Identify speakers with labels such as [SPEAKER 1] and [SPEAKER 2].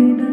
[SPEAKER 1] you.